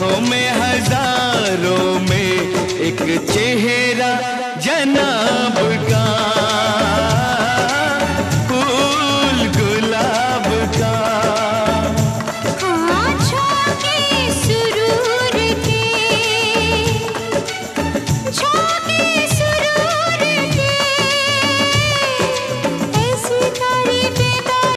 लाखों में हज़ारों में एक चेहरा जनाब